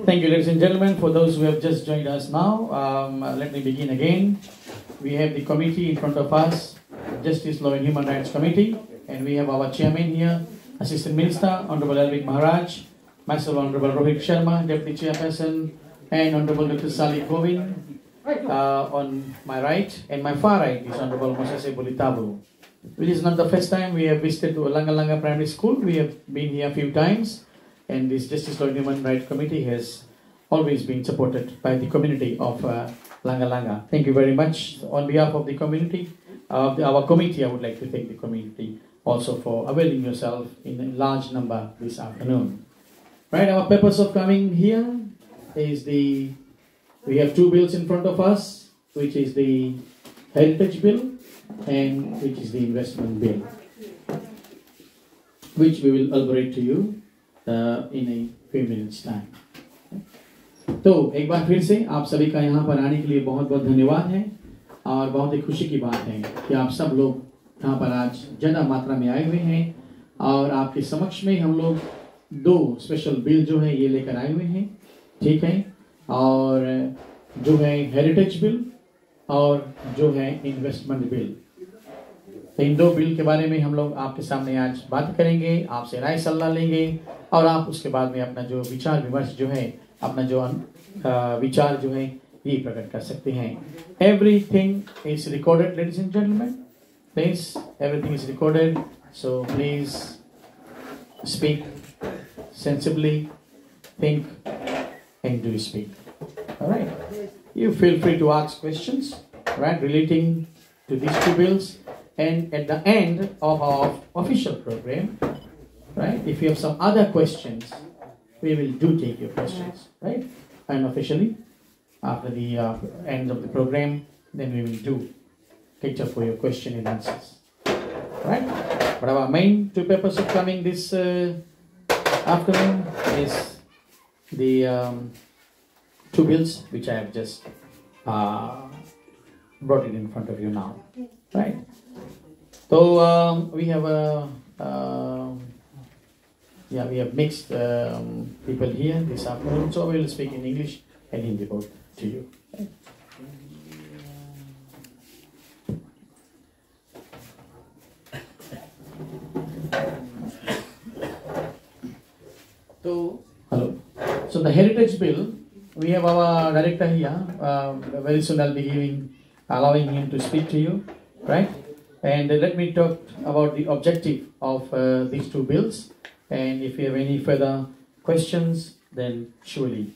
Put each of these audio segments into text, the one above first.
Thank you, ladies and gentlemen. For those who have just joined us now, um, uh, let me begin again. We have the committee in front of us, Justice, Law and Human Rights Committee, and we have our chairman here, Assistant Minister, Honorable Alvick Maharaj, myself, Honorable Rohit Sharma, Deputy Chairperson, and Honorable Dr. Salik Govind uh, on my right, and my far right is Honorable Mosese Bulitavu. is not the first time we have visited to Lagalaga Primary School. We have been here a few times, and this Justice, Law and Human Rights Committee has always been supported by the community of uh, Lagalaga. Thank you very much. On behalf of the community, uh, the- our committee, I would like to thank the community also for availing yourself in a large number this afternoon. Right, our purpose of coming here is the we have two bills in front of us, which is the heritage bill and which is the investment bill, which we will elaborate to you in a few minutes time. तो एक बार फिर से आप सभी का यहाँ पर आने के लिए बहुत बहुत धन्यवाद है और बहुत ही खुशी की बात है कि आप सब लोग यहाँ पर आज ज़्यादा मात्रा में आए हुए हैं और आपके समक्ष में हम लोग दो स्पेशल बिल जो है ये लेकर आए हुए हैं। ठीक है? और जो है हेरिटेज बिल और जो है इन्वेस्टमेंट बिल तो इन दो बिल के बारे में हम लोग आपके सामने आज बात करेंगे, आपसे राय सलाह लेंगे और आप उसके बाद में अपना जो विचार विमर्श जो है, अपना जो विचार जो है, ये प्रकट कर सकते हैं। Everything is recorded ladies and gentleman please everything is recorded so please speak sensibly think and do speak right you feel free to ask question right relating to this two bills and at the end of official programme right, if you have some other questions, we will do take your questions, right? And officially, after the uh, end of the program, then we will do cater for your question and answers, right? But our main two purpose of coming this. Uh, afternoon is the um, two bills which I have just uh, brought it in front of you now, right? So um, we have a um yeah we have mixed um, people here this afternoon, so we will speak in English and Hindi both to you. So, hello. So the heritage bill, we have our director here. Um, very soon I'll be giving, allowing him to speak to you, right? And uh, let me talk about the objective of uh, these two bills. And if you have any further questions, then surely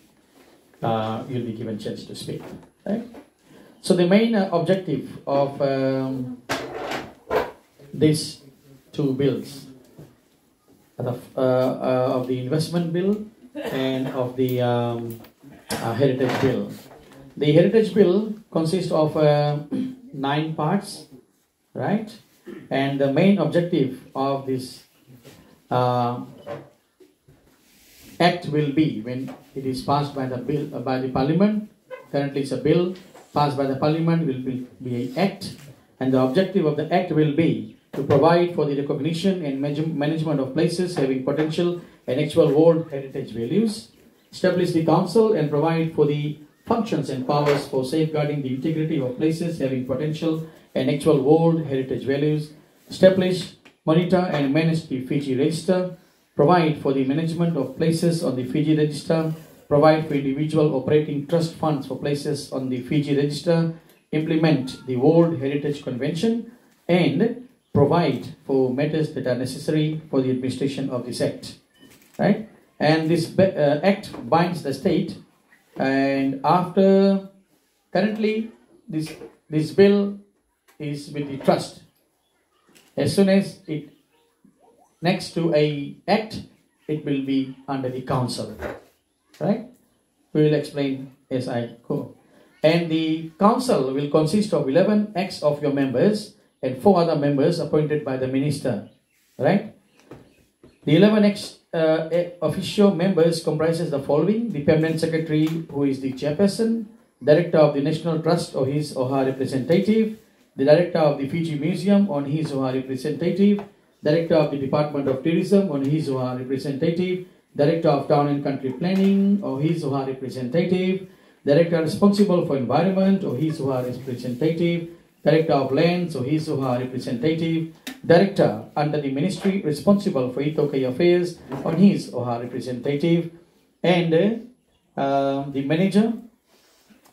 uh, you'll be given chance to speak, right? So the main uh, objective of um, these two bills of, uh, uh, of the investment bill and of the um, uh, heritage bill. The heritage bill consists of uh, nine parts, right? And the main objective of this uh, act will be when it is passed by the bill uh, by the parliament. Currently, it's a bill passed by the parliament will be, be an act, and the objective of the act will be to provide for the recognition and management of places having potential and actual world heritage values, establish the council and provide for the functions and powers for safeguarding the integrity of places having potential and actual world heritage values, establish, monitor and manage the Fiji register, provide for the management of places on the Fiji register, provide for individual operating trust funds for places on the Fiji register, implement the World Heritage Convention, and provide for matters that are necessary for the administration of this act. Right? And this uh, act binds the state, and after currently this this bill is with the trust. As soon as it next to a act, it will be under the council. Right? We will explain as I go. And the council will consist of 11 acts of your members and four other members appointed by the minister. Right? The 11 ex uh, officio members comprises the following: the permanent secretary, who is the chairperson, director of the National Trust or his or her representative, the director of the Fiji Museum on his or her representative, director of the Department of Tourism on his or her representative, Director of Town and Country Planning, or his or her representative, Director responsible for environment, or his or her representative, Director of Lands, or his or her representative, Director under the ministry responsible for iTaukei affairs, on his or her representative, and uh, the manager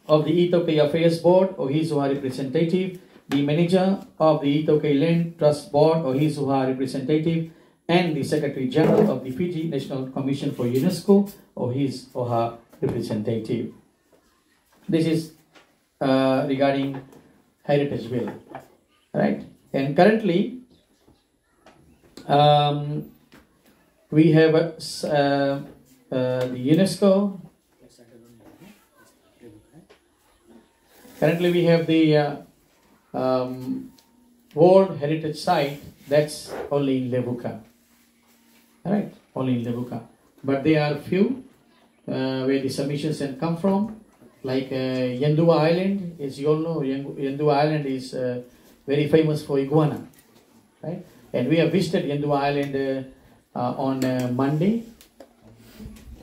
of the iTaukei Affairs Board or his or her representative, the manager of the iTaukei Land Trust Board or his or her representative, and the Secretary General of the Fiji National Commission for UNESCO or his or her representative. This is uh, regarding Heritage Bill, right? And currently, um, we have uh, uh, uh, the UNESCO. Currently, we have the uh, um, World Heritage Site that's only in Levuka. Right, only in Levuka. But there are few uh, where the submissions can come from, like uh, Island. As you all know, Yandua Island is uh, very famous for iguana, right? And we have visited Yandua Island uh, uh, on uh, Monday,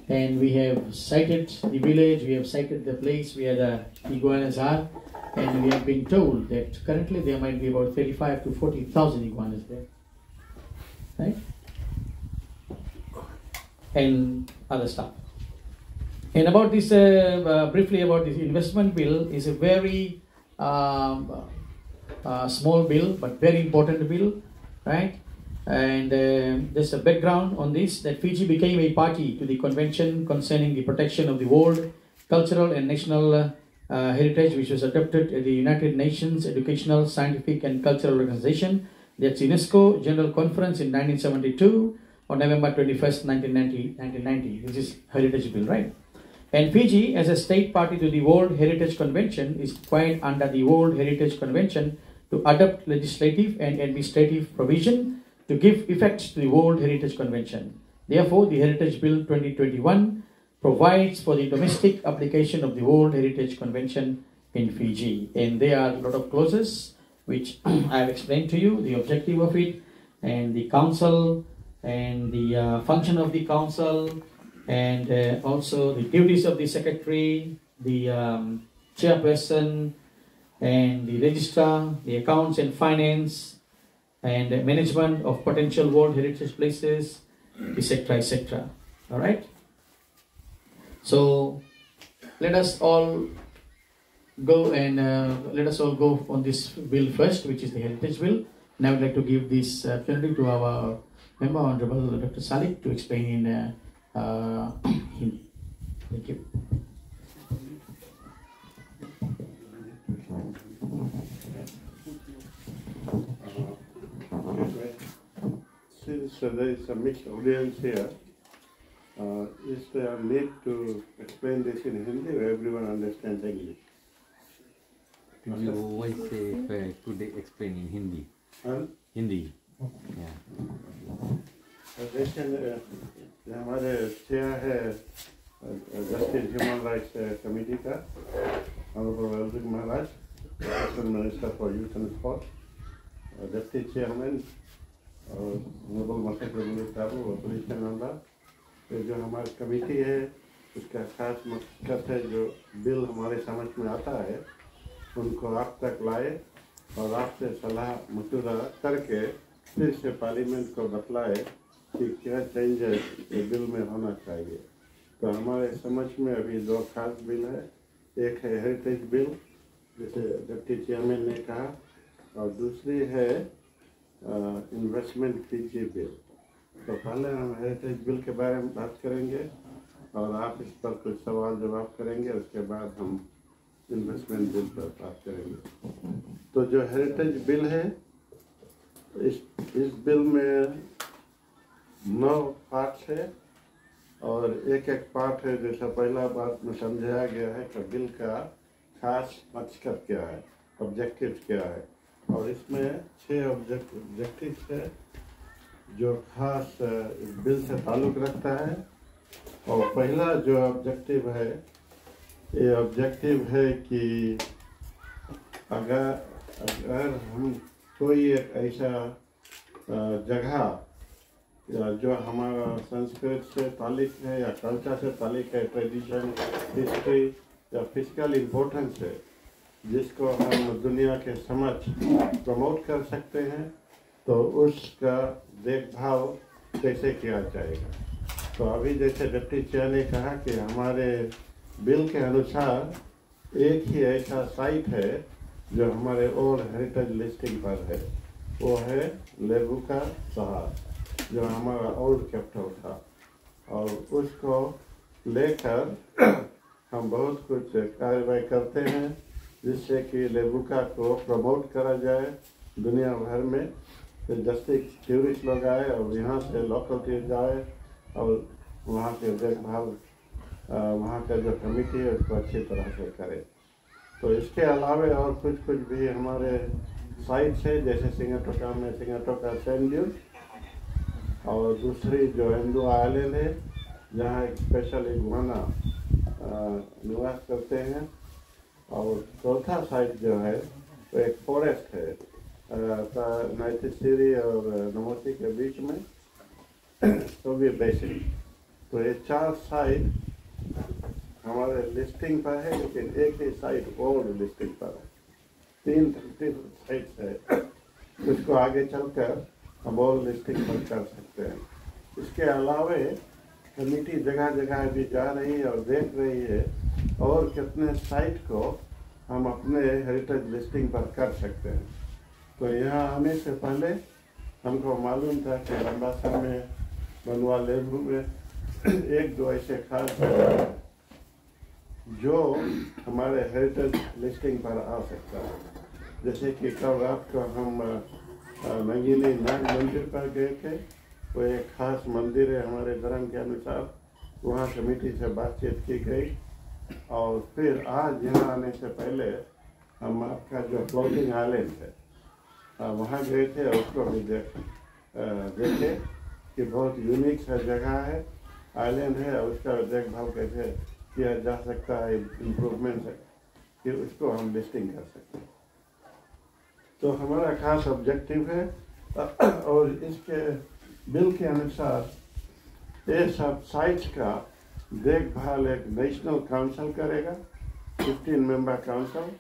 and we have sighted the village. We have sighted the place where the iguanas are, and we have been told that currently there might be about thirty-five to forty thousand iguanas there, right? and other stuff. And about this, uh, uh, briefly about this investment bill is a very um, uh, small bill, but very important bill, right? And uh, there's a background on this that Fiji became a party to the convention concerning the protection of the world cultural and national uh, heritage, which was adopted at the United Nations Educational, Scientific, and Cultural Organization. That's UNESCO General Conference in 1972 on November 21st, 1990, 1990. This is Heritage Bill, right? And Fiji, as a state party to the World Heritage Convention, is required under the World Heritage Convention to adopt legislative and administrative provision to give effect to the World Heritage Convention. Therefore, the Heritage Bill 2021 provides for the domestic application of the World Heritage Convention in Fiji. And there are a lot of clauses which I have explained to you, the objective of it, and the council, and the uh, function of the council, and uh, also the duties of the secretary, the um, chairperson, and the registrar, the accounts and finance, and management of potential World Heritage Places, etc., etc. All right. So let us all go and uh, let us all go on this bill first, which is the Heritage Bill. Now I'd like to give this uh, opportunity to our member, Honorable Dr. Salik, to explain in uh, uh, Hindi. Thank you. Since there is a mixed audience here, uh, is there a need to explain this in Hindi or everyone understands English? You always say uh, could they explain in Hindi? Huh? Hindi. Yeah. लेकिन uh, ये हमारे chair है justice human rights committee का honourable वेल्विक Maharaj national minister for youth and sport deputy chairman honourable मसक रघुवीर साहब opposition member ये जो हमारी कमेटी है, उसका खास मकसद है जो बिल हमारे समझ में आता है, उनको आप तक लाए और आपसे सलाह मशुरा करके फिर से पार्लियामेंट को बतलाए कि क्या चेंजेस बिल में होना चाहिए। तो हमारे समझ में अभी दो खास बिल है। एक है हेरिटेज बिल जैसे डिप्टी चेयरमैन ने कहा, और दूसरी है इन्वेस्टमेंट फीजी बिल तो पहले हम हेरिटेज बिल के बारे में बात करेंगे और आप इस पर कुछ सवाल जवाब करेंगे, उसके बाद हम इन्वेस्टमेंट बिल पर बात करेंगे। तो जो हेरिटेज बिल है, इस इस बिल में नौ पार्ट है और एक एक पार्ट है जैसा पहला बात में समझाया गया है कि बिल का खास मकसद क्या है ऑब्जेक्टिव क्या है। और इसमें छह ऑब्जेक्टिव है। जो खास इस बिल से ताल्लुक रखता है। और पहला जो ऑब्जेक्टिव है, ये ऑब्जेक्टिव है कि अगर अगर हम कोई एक ऐसा जगह जो हमारा संस्कृत से ताल्लिक है, या कल्चर से ताल्लिक है ट्रेडिशन हिस्ट्री या फ़िज़िकल इम्पोर्टेंस है, जिसको हम दुनिया के समझ प्रमोट कर सकते हैं तो उसका देखभाल कैसे किया जाएगा? तो अभी जैसे डिप्टी चेयर ने कहा कि हमारे बिल के अनुसार एक ही ऐसा साइट है जो हमारे ओल्ड हेरिटेज लिस्टिंग पर है। वो है लेबू का शहर, जो हमारा ओल्ड कैपिटल था। और उसको लेकर हम बहुत कुछ कार्रवाई करते हैं, जिससे कि लेबुका को प्रमोट करा जाए दुनिया भर में। फिर जैसे टूरिस्ट लोग आए और यहाँ से लोकल टूरिस्ट आए और वहाँ के देखभाल वहाँ का जो कमिटी है उसको अच्छी तरह से करे। तो इसके अलावा और कुछ कुछ भी हमारे साइट्स है, जैसे सिंगाटोका में सिंगाटोका सैंड और दूसरी जो हिंदू आइलैंड है, जहाँ एक स्पेशल इगुआना निवास करते हैं। और चौथा साइट जो है, वो एक फॉरेस्ट है। नाइटिसीरी और नमोसी के बीच में सोवियत बेसिन तो ये चार साइट हमारे लिस्टिंग पर है, लेकिन एक ही साइट ओल्ड लिस्टिंग पर है। तीन तीन साइट है। उसको आगे चलकर हम ओल्ड लिस्टिंग पर कर सकते हैं। इसके अलावा कमेटी जगह जगह भी जा रही है और देख रही है और कितने साइट को हम अपने हेरिटेज लिस्टिंग पर कर सकते हैं। तो यहाँ आने से पहले हमको मालूम था कि लंबासा में बनवा लेबू में एक दो ऐसे खास जो हमारे हेरिटेज लिस्टिंग पर आ सकता है। जैसे कि कल रात को हम नंगीली नाग मंदिर पर गए थे। वो एक खास मंदिर है हमारे धर्म के अनुसार। वहाँ कमेटी से बातचीत की गई। और फिर आज यहाँ आने से पहले हम आपका जो फ्लोटिंग आइलैंड है वहाँ गए थे और उसको भी अ, देखे कि बहुत यूनिक सा जगह है आइलैंड है और उसका देखभाल कैसे किया जा सकता है इम्प्रूवमेंट है कि उसको हम लिस्टिंग कर सकते हैं तो हमारा खास ऑब्जेक्टिव है और इसके बिल के अनुसार ये सब साइट्स का देखभाल एक नेशनल काउंसिल करेगा 15 मेंबर काउंसिल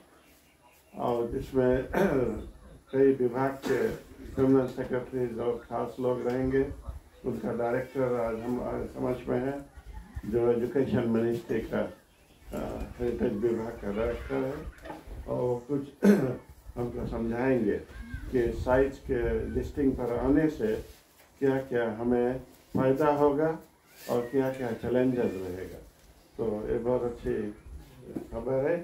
और जिसमें कई विभाग के क्रिमिनल सेक्रेटरीज और खास लोग रहेंगे। उनका डायरेक्टर आज हम समझ में है, जो एजुकेशन मिनिस्ट्री का हेरिटेज विभाग का डायरेक्टर है। और कुछ हमको समझाएँगे कि साइज़ के लिस्टिंग पर आने से क्या क्या हमें फ़ायदा होगा और क्या क्या चैलेंजेस रहेगा। तो ये बहुत अच्छी खबर है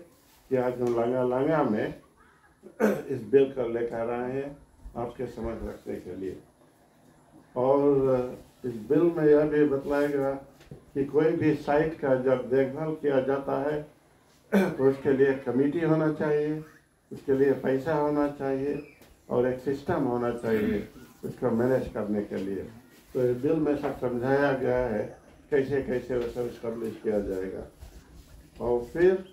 कि आज हम लांगा लांगा में इस बिल को लेकर आए हैं, आपके समझ रखने के लिए। और इस बिल में यह भी बतलाएगा कि कोई भी साइट का जब देखभाल किया जाता है तो उसके लिए कमेटी होना चाहिए, उसके लिए पैसा होना चाहिए और एक सिस्टम होना चाहिए उसको मैनेज करने के लिए। तो इस बिल में सब समझाया गया है, कैसे कैसे वो सब किया जाएगा। और फिर,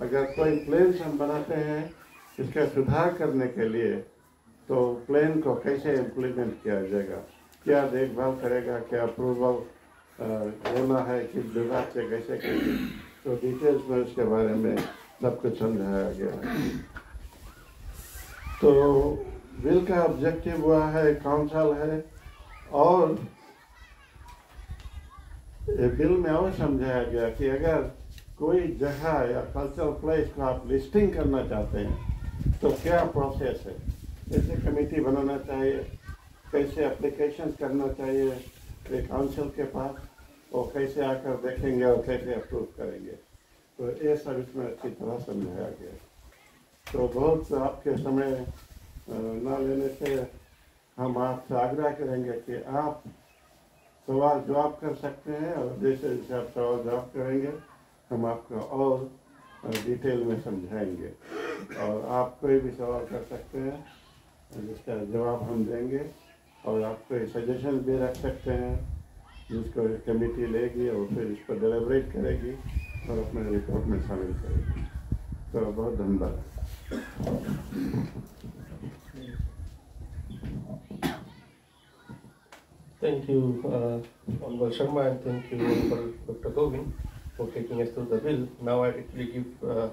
अगर कोई प्लान्स हम बनाते हैं इसका सुधार करने के लिए तो प्लान को कैसे इम्प्लीमेंट किया जाएगा? क्या देखभाल करेगा? क्या अप्रूवल होना है? किस विभाग से कैसे कैसे तो डिटेल्स में उसके बारे में सब कुछ समझाया गया है। तो बिल का ऑब्जेक्टिव हुआ है काउंसिल है, और बिल में और समझाया गया कि अगर कोई जगह या कल्चरल प्लेस को आप लिस्टिंग करना चाहते हैं तो क्या प्रोसेस है? कैसे कमेटी बनाना चाहिए, कैसे एप्लीकेशन करना चाहिए काउंसिल के पास, और कैसे आकर देखेंगे और कैसे अप्रूव करेंगे? तो ये सब इसमें अच्छी तरह समझाया गया तो बहुत आपके समय न लेने से हम आपसे आग्रह करेंगे कि आप सवाल जवाब कर सकते हैं, और जैसे जैसे आप सवाल जवाब करेंगे, हम आपको और डिटेल में समझाएँगे। और आप कोई भी सवाल कर सकते हैं जिसका जवाब हम देंगे। और आप कोई सजेशन भी रख सकते हैं जिसको कमेटी लेगी और फिर इस पर करेगी और अपने रिपोर्ट में शामिल करेगी। तो बहुत धन्यवाद। Uh, Honorable Sharma, and thank you, Honorable Dr. Govind, for taking us through the bill. Now I actually give uh,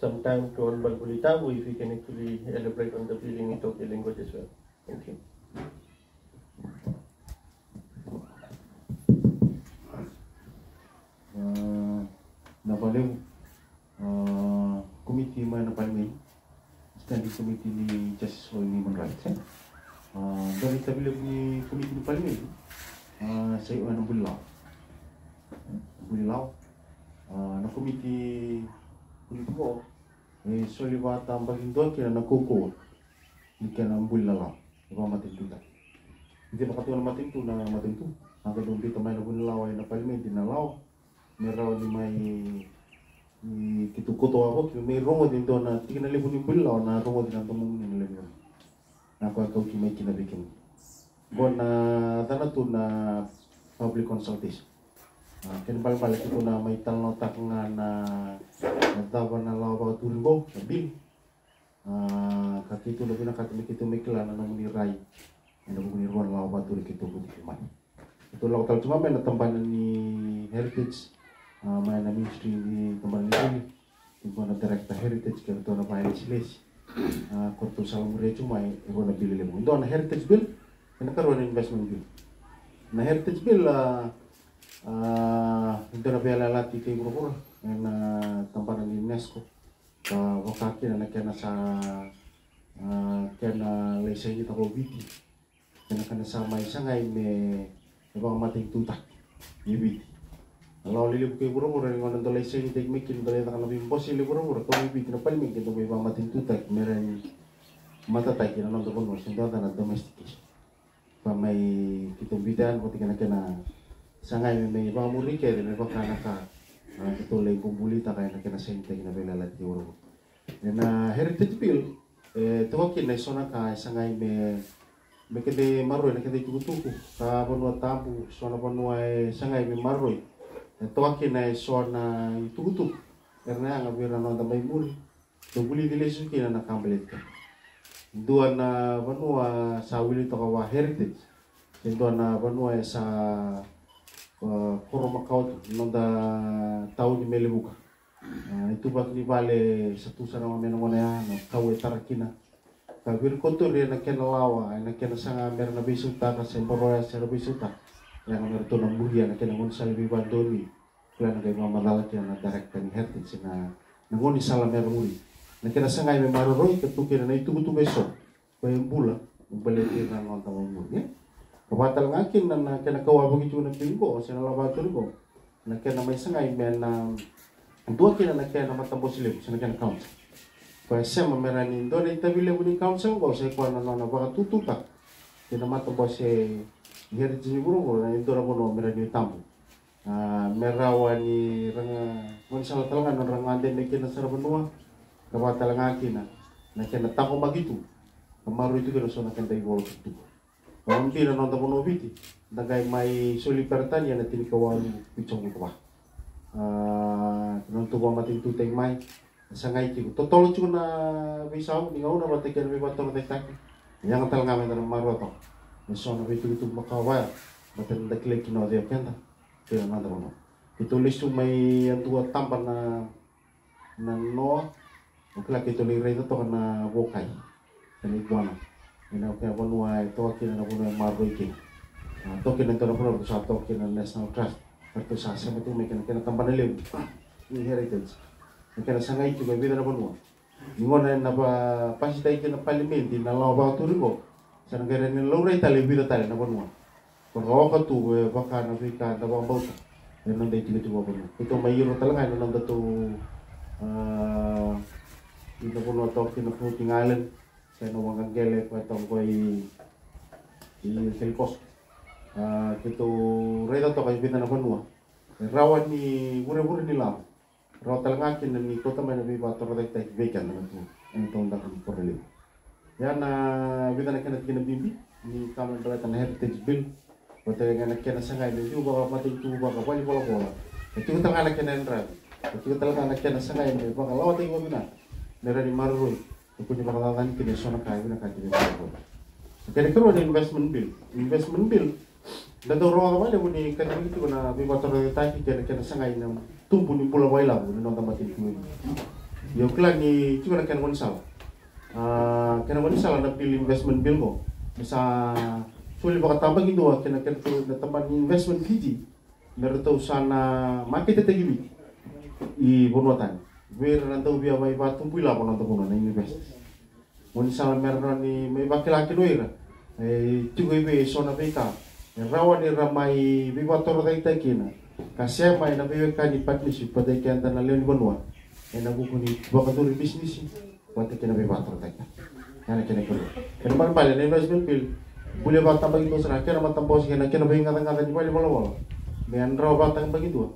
some time to Honorable Bulitavu if he can actually elaborate on the bill in Ethiopian language as well. Thank you. nagkukuha, hindi ka na bulala, hindi ka matintunan. Hindi makatuwa na matintunan, na matintunan. Hanggang doon dito may nabunlaw ay napalmi, dinalaw. Meron di may kitukuto ako, may rungo din doon na tinalibon yung bulaw na rungo din ang tumong nilalayon. Nako ako kung may kinabikin. Ko na tanato na public consultation. Ah, uh, kinabalik-balik ito na may talong nga na nagtawa na lawa tulbo, sabi. uh, kaki itu lebih nak kaki itu mikla nana muni rai nana muni ruan lawa batu lagi itu pun cuma itu lang tal cuma na tempat ni heritage. Uh, mana ministry ni tempat ni ini tempat direkta heritage kalau na pa pakai silis. Korto salam re cuma na bilili mo itu na heritage bill. Nana karuan investment bill. Na heritage bill uh, uh, itu nana bela lati kayak pura-pura nana tempat ni UNESCO. Eh, wakati na kena sa eh, kena lesa yi tako biti kena kena sa mai sangai me bang mati tutak yi witi Kalau lili bukai burung orang ngonan nonton lesa yi tek mekin tole tak lebih bos lili burung to kau biti na paling mekin me bang mating tutak? Meren mata tak kira nonton pun orang sendal dan domestik. Pamai kita bidan pati kena kena sangay me bang muri kaya dan bang kanak tulay kumbulita kaya na kinasenta hinabilalat di uro. Na ah, heritage bill, eh, tuwakin na iso na ka isa ngay me may kede maroy na kede tukutuku. Ka panuwa tabu so na panuwa e sangay me maroy na tuwakin na iso na itukutuku karena yung abira na damay muli. Tuguli dile kina na kambalit ka. Dua na panuwa sa wili to kawa heritage dua na panuwa sa koromakaw nonda tauni melebuka itu bak ni vale satu sana wa mena wana no kawe tarakina ka vir kotori na kena lawa na kena sanga mer na bisuta ka ya bisuta yang mer to na muhi na kena ngon sale bi bandoni plan ga ma malala ke na direct ni hertin sina na ngoni sala mer muli na kena sanga me maroroi na itu butu beso bayem bula bele na ngon tawa muli Rumatal ngakin na na kena kawa na pinggo pingo sina la batur go. Na kena mai sangai men na dua kena na kena matambos le sina kena count. Kwa sema mera ni ndo itabile buni count council go se kwa na na baka tututa. Kena matambos e burung go na ndo na bono mera ni tambu. Ah, mera ni ranga mon sala na ranga ande ne kena sara benua. Ngakin na na kena tako bagitu. kamaru itu kena na kena igol tutup. Wamti na nonton kono biti. Dagai mai suli pertanya na tini kawan picong ko ba. Ah, nonton ko mati tu teng mai. Sangai tiku. Total cuma na bisau ni ngau na batekan mi batong tek tak. Yang tal ngamen na maroto. Nesona bitu tu makawa. Matin daklek no dia kenta. Tira nonton kono. Itulis tu mai tua tampan na na noa. Mungkin lagi tulis itu tuh na wokai. Dan iguana ina pe bonua e toki na bonua maruiki ah, toki na tono bonua sa toki na national trust. Perto sa se metu me kana kana tampana leu ni heritage. Me kana sangai ki bebe na bonua ni ngona na ba pasi tai kana palimenti na lao ba turiko sana gara ni lau rei tale bida tale na bonua ko waka ko tu eh, ba kana fi ka ta. Ba bauta ah, na nan dei tibe tu ba bonua ko na nan da tu ina bonua toki na floating island seno mangangele kwa tongko i-silkos. Uh, ah, ito, gitu. rin reda to kai bintana fanua rawan ni gure gure ni Rawan rawa akin na ni kota mana bi ba toro dai tai na ito. Ang itong da kan korele Yan na bintana kina kina bimbi ni kama dala tan heritage bill Kota yang anak kena sangai ni juga baka mati itu bakal wali bola bola. Itu kita anak kena endrad. Itu kita anak kena sangai ni lawa lawat itu bina. Nera ni Maruroy punya bakalan ke desa nak kaya nak na desa ko jadi kalau ada investment bill. Investment bill. Dan tu ro awal yang buni kan ni tu na bi water ro ta ki kene kene sangai na tumpu ni pula wai lah buni no ta mati ku yo kla ni tu na kena konsal kena konsal wonsal. Ah, Pilih investment bill ko bisa sulit baka tambang itu ah, kena kena tu na tambang investment fiji merto sana market tegimi i bonotan Wir tau biya mai patung pila pono tunggu nana ini bes. Mun sal merno ni mai baki laki doira. E tugu ibe sona pika. Rawa ni ramai biwa toro tai tai kina. Mai na biwa kani patni pada kian tanah leon bonua. Ena buku ni baka turi bisnis si. Wata kina biwa toro tai tai. Yana kina kuru. Kena mar pala ni nas bil. Bule batang bagi kau serah kena batang bos kena kena biwa ngata ngata ni bali bola bola. Mean rawa batang bagi tua.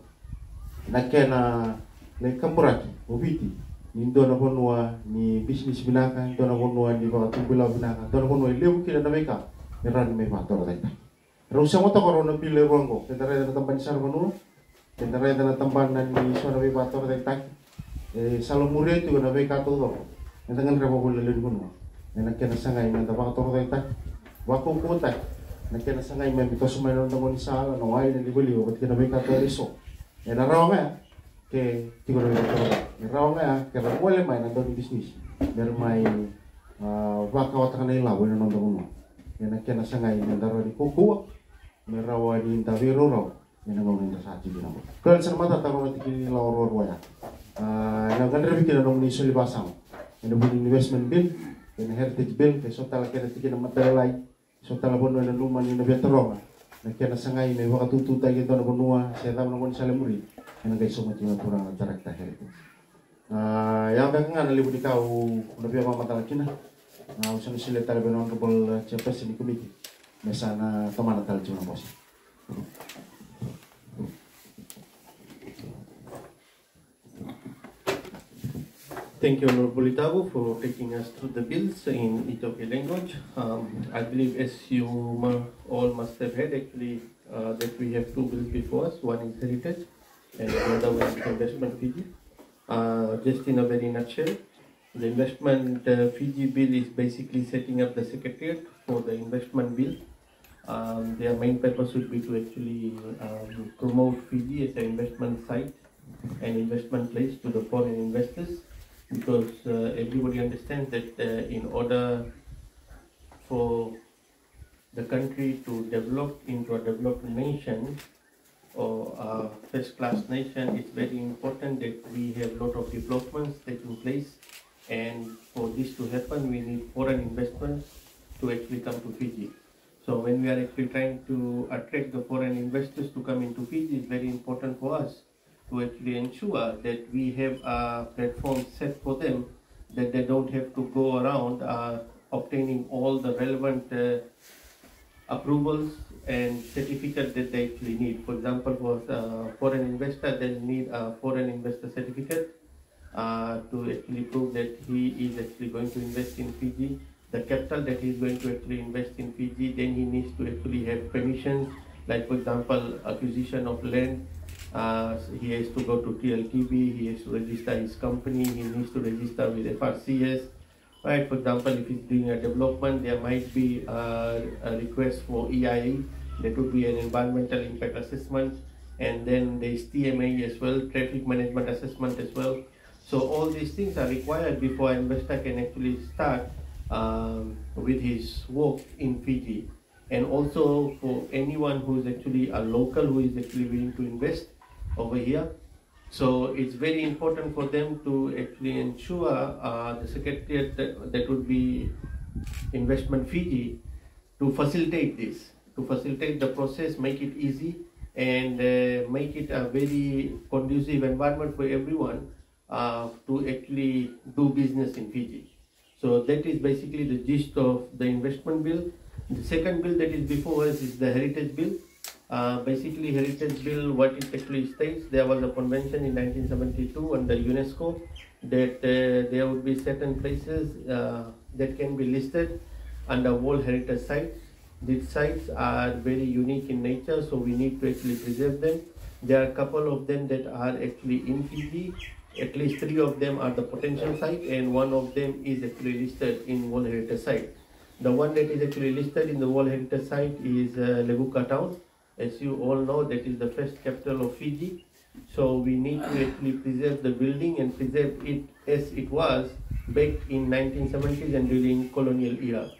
Na kena Nek kamburati o witi ni dona honwa ni bisnis binaka dona honwa ni bawa tumbula binaka dona honwa lewu kira na meka. Ni ran me ma taita. Rusa mo to korona pile rongo kendara na tampan sar kono rai dana tampan na ni sona be dona taita. E, salo muria itu na meka to dong, na tangan repo bolle le kono na kena sangai na ba dona taita. Wa ko kota na kena sangai me mito sumaino na ngoni sala no ai na libeli o ketina meka to e riso. E na rawa me que siguro nito, raw nga, kaya wala may nandun bisnis Meron may wakawat ka na yung lawa na nandun mo. Yan ang kaya sangay ng daro ni di Meron ni Daviro raw. Yan ang mga sa atin din ako. Kaya sa mata, tango na tigil ni Lauro Roya. Nagandrevi kina nung ni Sulibasang. Yan ang investment bill, yang heritage bill, ke so tala kaya tigil na matalalay. So talaga po na luman yung nabiyatarong. Nagkaya na sangay, may wakatututay kita na bunua, sa etam na kung sa muri, ina kai so mati na kurang tarakta heritage ah ya ba nga na libu di kau na biya mama tala kina na usang sila tala benon honorable chairperson ni committee Mesana teman tal cuma bos. Thank you, Honorable Itabu, for taking us through the bills in Ethiopian language. Um, I believe, as you mu- all must have heard, actually, uh, that we have two bills before us. One is heritage, and is investment Fiji. Uh, just in a very nutshell, the investment uh, Fiji bill is basically setting up the secretariat for the investment bill. Um, their main purpose would be to actually um, promote Fiji as an investment site and investment place to the foreign investors because uh, everybody understands that uh, in order for the country to develop into a developed nation or a first class nation, it's very important that we have a lot of developments taking place. And for this to happen, we need foreign investments to actually come to Fiji. So when we are actually trying to attract the foreign investors to come into Fiji, it's very important for us to actually ensure that we have a platform set for them, that they don't have to go around uh, obtaining all the relevant uh, approvals and certificate that they actually need. For example, for uh, foreign investor, they need a foreign investor certificate uh, to actually prove that he is actually going to invest in Fiji. The capital that he is going to actually invest in Fiji, then he needs to actually have permissions, like for example, acquisition of land. Uh, he has to go to TLTB, he has to register his company, he needs to register with FRCS. Right, for example, if he's doing a development, there might be uh, a request for EIA, that would be an environmental impact assessment, and then there's TMA as well, traffic management assessment as well. So all these things are required before an investor can actually start um, with his work in Fiji. And also for anyone who is actually a local who is actually willing to invest over here. So it's very important for them to actually ensure uh, the secretariat that, that would be investment Fiji to facilitate this, to facilitate the process, make it easy, and uh, make it a very conducive environment for everyone uh, to actually do business in Fiji. So that is basically the gist of the investment bill. The second bill that is before us is the heritage bill. Uh, basically, heritage bill, what it actually states, there was a convention in 1972 under UNESCO that uh, there would be certain places uh, that can be listed under World Heritage Sites. These sites are very unique in nature, so we need to actually preserve them. There are a couple of them that are actually in Fiji. At least three of them are the potential site, and one of them is actually listed in World Heritage Site. The one that is actually listed in the World Heritage Site is uh, Levuka Town. As you all know, that is the first capital of Fiji. So we need to actually preserve the building and preserve it as it was back in 1970s and during colonial era.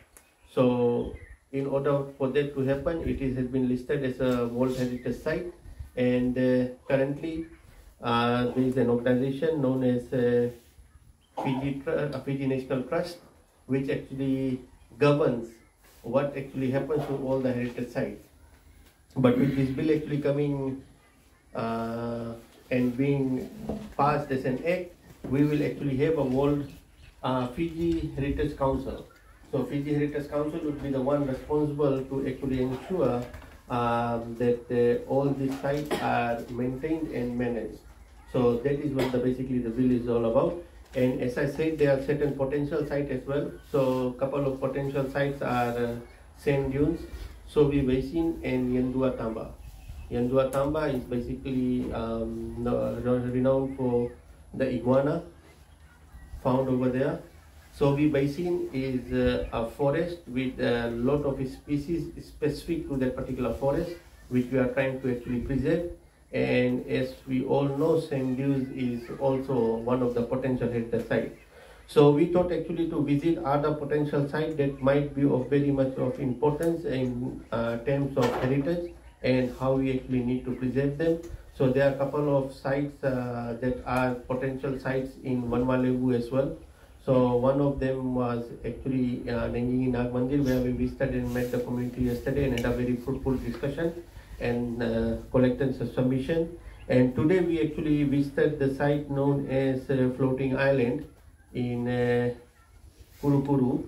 So in order for that to happen, it is, has been listed as a World Heritage Site and uh, currently uh, there is an organization known as uh, Fiji, uh, Fiji National Trust which actually governs what actually happens to all the heritage sites. But with this bill actually coming uh, and being passed as an act, we will actually have a World uh, Fiji Heritage Council. So Fiji Heritage Council would be the one responsible to actually ensure um, that uh, all these sites are maintained and managed. So that is what the, basically the bill is all about. And as I said, there are certain potential sites as well. So a couple of potential sites are uh, sand dunes, Sovi Basin and Yandua Tamba. Yandua Tamba is basically um, renowned for the iguana found over there. Sovi Basin is uh, a forest with a lot of species specific to that particular forest, which we are trying to actually preserve. And as we all know, dunes is also one of the potential heritage sites. So we thought actually to visit other potential sites that might be of very much of importance in uh, terms of heritage and how we actually need to preserve them. So there are a couple of sites uh, that are potential sites in Vanua Levu as well. So one of them was actually uh, Nengingi Nag Mandir where we visited and met the community yesterday and had a very fruitful discussion and uh, collected submission. And today we actually visited the site known as uh, Floating Island in uh, Kurukuru.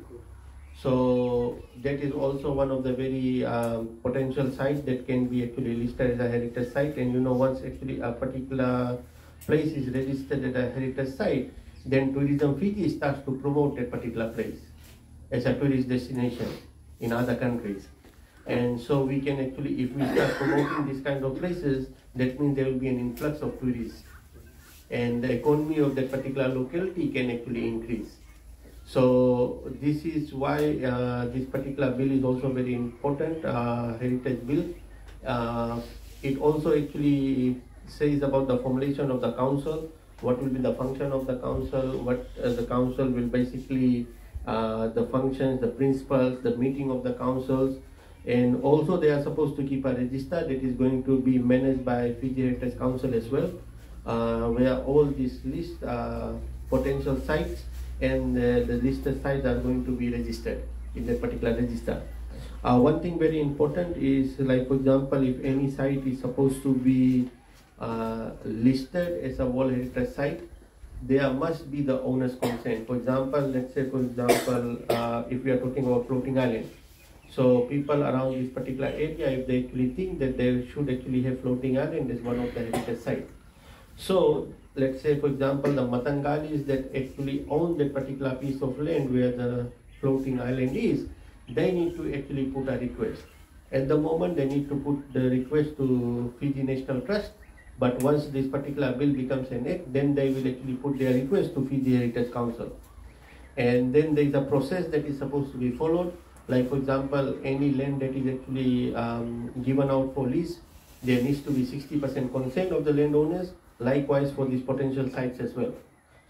So that is also one of the very um, potential sites that can be actually listed as a heritage site. And you know, once actually a particular place is registered as a heritage site, then Tourism Fiji starts to promote a particular place as a tourist destination in other countries. And so we can actually, if we start promoting these kind of places, that means there will be an influx of tourists. And the economy of that particular locality can actually increase. So this is why uh, this particular bill is also very important, uh, heritage bill. Uh, it also actually says about the formulation of the council, what will be the function of the council, what uh, the council will basically, uh, the functions, the principles, the meeting of the councils, and also they are supposed to keep a register that is going to be managed by Fiji Heritage Council as well, uh, where all these list uh, potential sites and uh, the listed sites are going to be registered in that particular register. Uh, one thing very important is like for example if any site is supposed to be uh, listed as a World Heritage Site, there must be the owner's consent. For example, let's say for example, uh, if we are talking about floating island, so people around this particular area, if they actually think that they should actually have floating island as one of the heritage site. So let's say for example, the Mataqalis that actually own that particular piece of land where the floating island is, they need to actually put a request. At the moment, they need to put the request to Fiji National Trust. But once this particular bill becomes an act, then they will actually put their request to Fiji Heritage Council. And then there is a process that is supposed to be followed. Like for example, any land that is actually um, given out for lease, there needs to be 60% consent of the landowners. Likewise for these potential sites as well.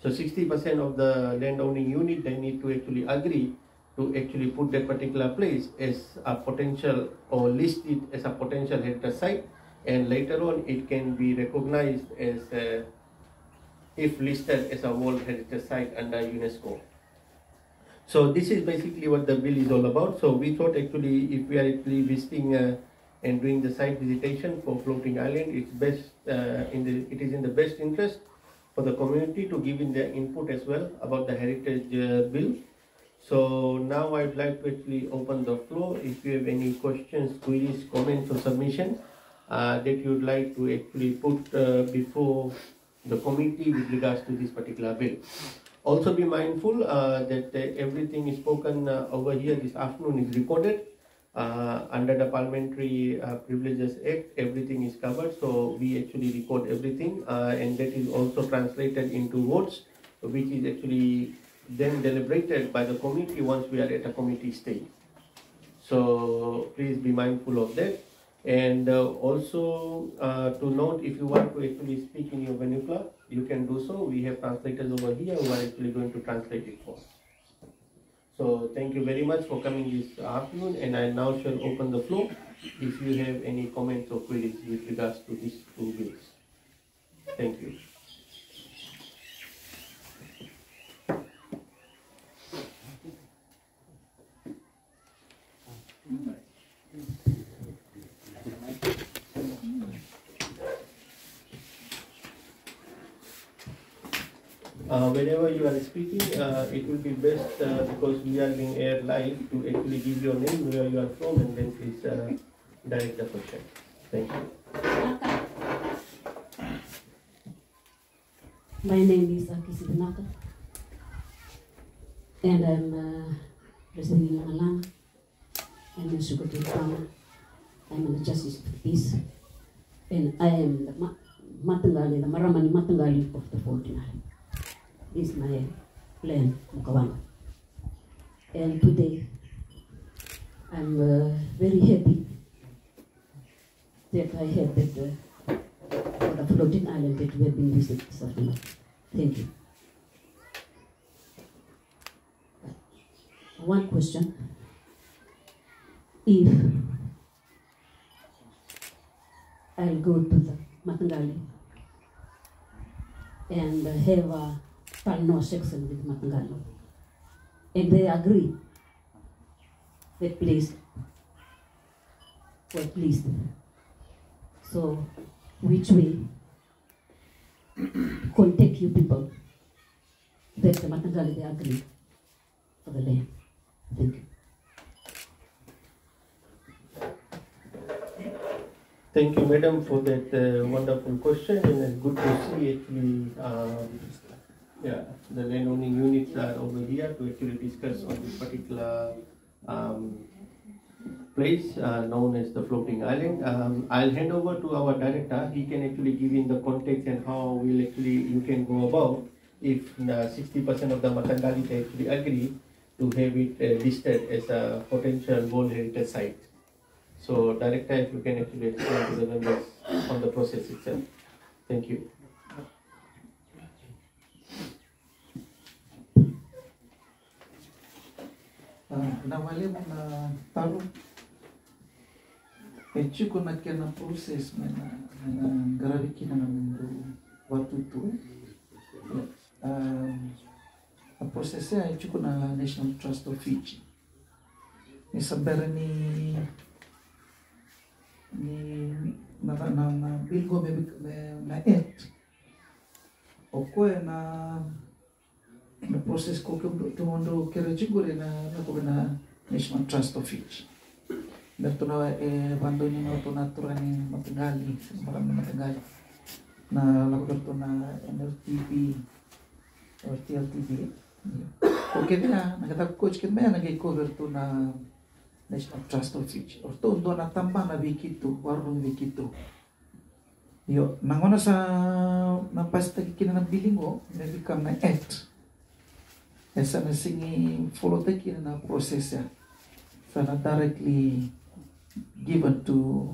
So 60% of the landowning unit, they need to actually agree to actually put that particular place as a potential or list it as a potential heritage site and later on it can be recognized as if listed as a World Heritage Site under UNESCO. So this is basically what the bill is all about. So we thought actually if we are actually visiting uh, and doing the site visitation for floating island, it's best uh, in the it is in the best interest for the community to give in their input as well about the heritage uh, bill. So now I'd like to actually open the floor. If you have any questions, queries, comments, or submission uh, that you'd like to actually put uh, before the committee with regards to this particular bill. Also be mindful uh, that uh, everything is spoken uh, over here this afternoon is recorded. Uh, under the Parliamentary Privileges Act, everything is covered, so we actually record everything, and that is also translated into votes, which is actually then deliberated by the committee once we are at a committee stage. So please be mindful of that. And uh, also uh, to note, if you want to actually speak in your vernacular, you can do so. We have translators over here who are actually going to translate it for. So thank you very much for coming this afternoon, and I now shall open the floor if you have any comments or queries with regards to these two bills. Thank you. Uh, whenever you are speaking, uh, it will be best uh, because we are being aired live to actually give your name, where you are from, and then please uh, direct the question. Thank you. My name is Aki Sibanaka, and I'm uh, residing in Lagalaga. I'm a Sukutu farmer. I'm the Justice of Peace, and I am the Ma- Mataqali, the Maramani Mataqali of the 49. Is my land, Mukawanga. And today, I'm uh, very happy that I have that uh, for the floating island that we have been visiting this afternoon. Thank you. One question. If I'll go to the Mataqali and have a Palno section with Mataqali, and they agree that please, well, please. So, which way contact you people that the Mataqali they agree for the land. Thank you. Thank you, madam, for that uh, wonderful question, and it's good to see actually, yeah, the land owning units are over here to actually discuss on this particular um, place uh, known as the floating island. Um, I'll hand over to our director. He can actually give in the context and how will actually you can go about if sixty percent of the Mataqali actually agree to have it uh, listed as a potential World Heritage Site. So, Director, if you can actually explain to the members on the process itself. Thank you. Na walimu na talo e chiko na process mena mena na garabiki na mundu watutu um, a process ya e chiko na National Trust of Fiji ni sabere ni ni na na, na bilgo me, me na et okoe na process koke mondo kerechigore na nakobe na national trust of fish. Dato na eh bando ni no to natura ni matagali marami matagali na lako to na NLTP or TLTP koke na nakata coach kin ba nagay cover to na national trust of fish. Or to do na tamba na bikito warung bikito yo nangona sa napasta kinanabili mo na become na 8 SMSing follow taking na process ya. So directly given to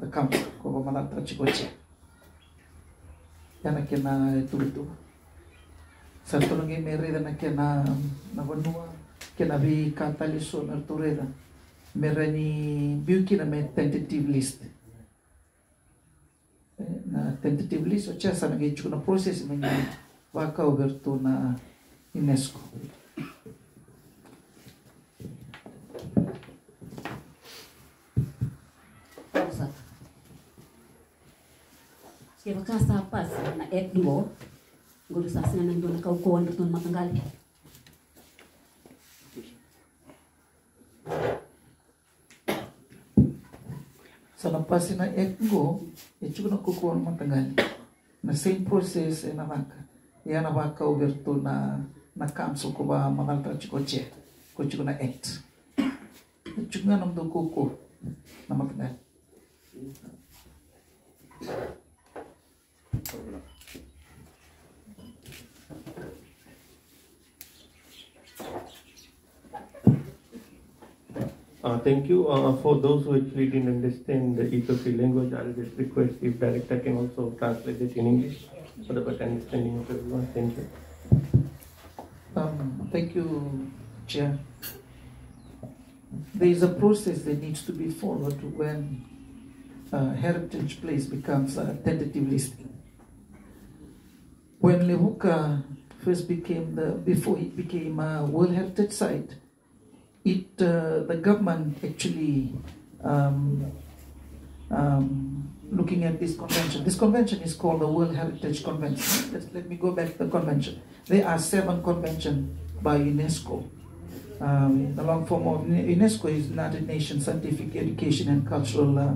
the company ko pa malata koche. Yana kena itu. Sa tulong ay merida na kena nabanua kena bi kataliso na tureda. Merani biuki na tentative list. Na tentative list o sana na chuk na process mga waka over na UNESCO. Pausa. Siya makasapas na etno, gulo sa asin na nandun na kaukuhan doon matangali. Sa lampasin na etgo, ito na kukuha ng matagal. Na same process ay nabaka. Yan nabaka oberto na na na. Uh, thank you. Uh, for those who actually didn't understand the iTaukei language, I'll just request if director can also translate it in English for the better understanding of everyone. Thank you. Um, thank you, Chair. There is a process that needs to be followed when a heritage place becomes a tentative listing. When Levuka first became the, before it became a World Heritage Site, it uh, the government actually um, um, looking at this convention. This convention is called the World Heritage Convention. Let me go back to the convention. There are seven conventions by UNESCO. Um, the long form of UNESCO is United Nations Scientific Education and Cultural uh,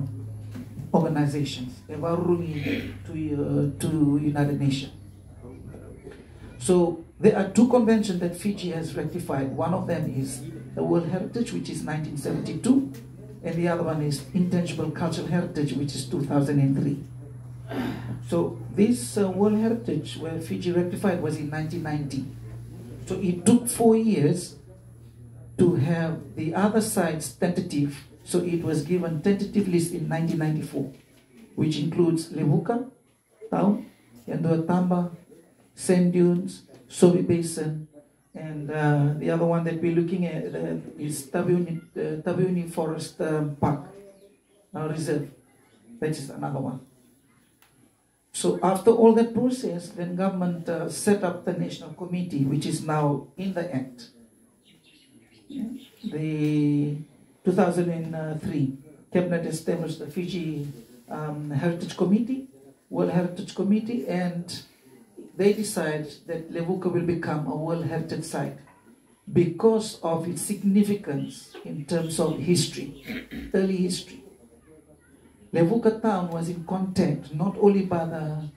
Organizations. Evarungi to, uh, to United Nations. So there are two conventions that Fiji has ratified. One of them is the World Heritage, which is 1972, and the other one is Intangible Cultural Heritage, which is 2003. So this uh, World Heritage, where Fiji ratified, was in 1990. So it took four years to have the other sides tentative. So it was given tentative list in 1994, which includes Levuka town, Yadua Taba, Sand Dunes, Sovi Basin, and uh, the other one that we're looking at uh, is Taveuni, uh, Forest um, Park uh, Reserve. That is another one. So after all that process, then government uh, set up the national committee, which is now in the act. The 2003 cabinet established the Fiji um, Heritage Committee, World Heritage Committee, and they decide that Levuka will become a World Heritage Site because of its significance in terms of history, early history. Levuka town was in contact not only by the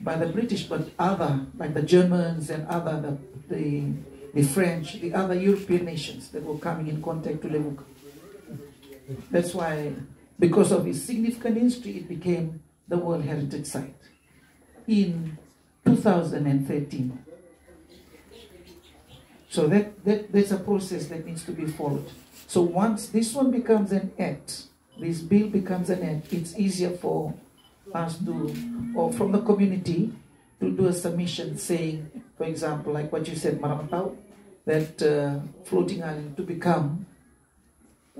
by the British but other like the Germans and other the, the, the French, the other European nations that were coming in contact to Levuka. That's why, because of its significant history, it became the World Heritage Site in 2013. So that, that there's a process that needs to be followed. So once this one becomes an act, this bill becomes an it's easier for us to, or from the community, to do a submission saying, for example, like what you said, Maramatau, that uh, floating island to become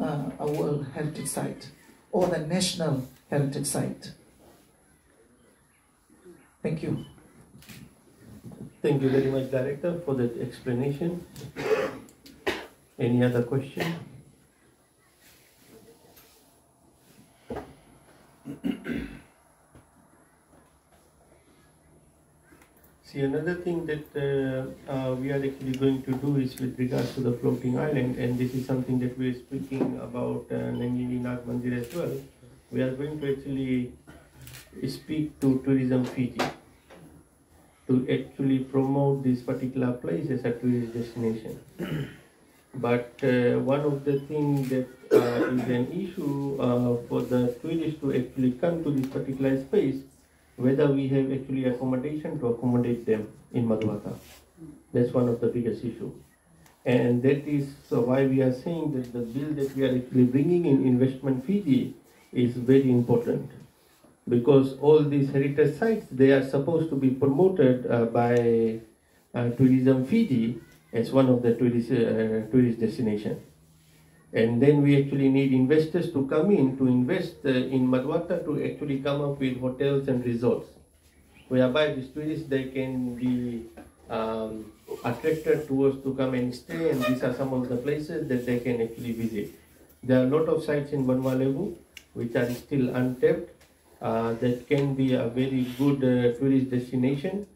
uh, a World Heritage Site or the National Heritage Site. Thank you. Thank you very much, Director, for that explanation. Any other question? See, another thing that uh, uh, we are actually going to do is with regards to the floating island, and this is something that we are speaking about uh, Nangini Nag Mandir as well. We are going to actually speak to Tourism Fiji to actually promote this particular place as a tourist destination. but uh, one of the things that uh, is an issue uh, for the tourists to actually come to this particular space, whether we have actually accommodation to accommodate them in Macuata. That's one of the biggest issue. And that is so why we are saying that the bill that we are actually bringing in investment Fiji is very important because all these heritage sites they are supposed to be promoted uh, by uh, tourism Fiji as one of the tourist uh, tourist destination and then we actually need investors to come in to invest uh, in Macuata to actually come up with hotels and resorts whereby these tourists they can be um, attracted towards to come and stay and these are some of the places that they can actually visit there are a lot of sites in Vanua Levu which are still untapped uh, that can be a very good uh, tourist destination.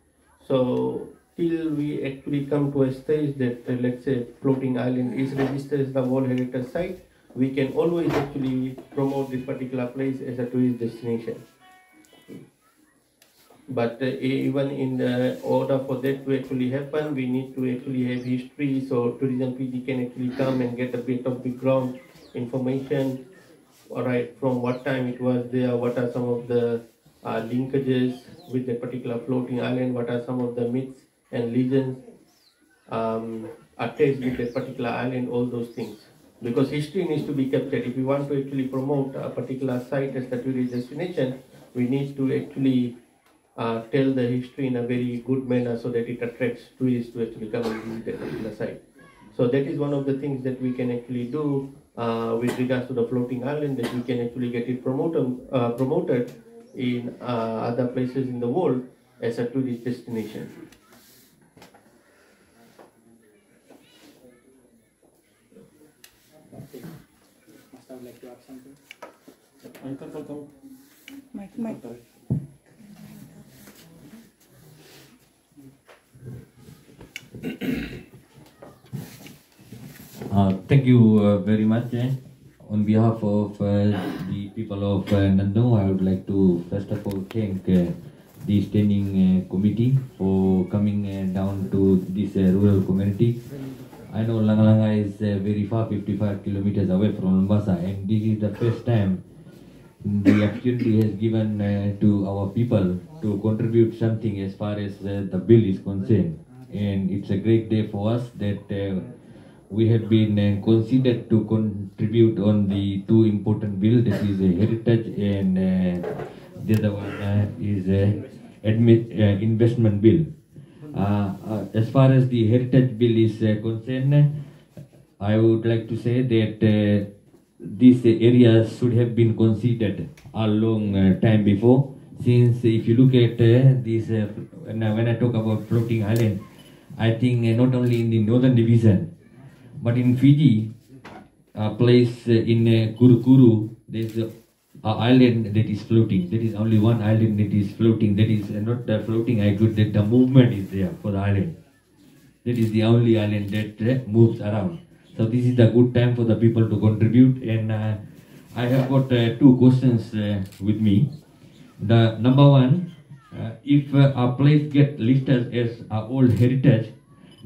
So till we actually come to a stage that uh, let's say floating island is registered as the World Heritage Site, we can always actually promote this particular place as a tourist destination. But uh, even in the order for that to actually happen, we need to actually have history so tourism Fiji can actually come and get a bit of background information all right, from what time it was there, what are some of the uh, linkages with the particular floating island, what are some of the myths and legends um, attached with a particular island, all those things. because history needs to be captured. If we want to actually promote a particular site as a tourist destination, we need to actually uh, tell the history in a very good manner so that it attracts tourists to actually come and visit that particular site. So that is one of the things that we can actually do uh, with regards to the floating island that we can actually get it promoted, uh, promoted in uh, other places in the world as a tourist destination. Must have like to add something. Mike, Mike. Uh, thank you uh, very much. eh. On behalf of uh, the people of uh, Nandong, I would like to first of all thank uh, the standing uh, committee for coming uh, down to this uh, rural community. I know Lagalaga is uh, very far, 55 kilometers away from Labasa, and this is the first time the opportunity has given uh, to our people to contribute something as far as uh, the bill is concerned. And it's a great day for us that uh, we have been uh, considered to contribute on the two important bill that is a heritage and uh, the other one uh, is admit, uh, investment bill. Uh, uh, as far as the heritage bill is uh, concerned, I would like to say that uh, these areas should have been considered a long uh, time before. Since if you look at uh, this, uh, when, I, talk about floating island, I think uh, not only in the northern division, but in Fiji, a place uh, in uh, Kurukuru, there's a, a island that is floating. There is only one island that is floating. That is uh, not floating. I could that the movement is there for the island. That is the only island that moves around. So this is the good time for the people to contribute. And uh, I have got uh, two questions uh, with me. The number one, uh, if a place gets listed as a old heritage,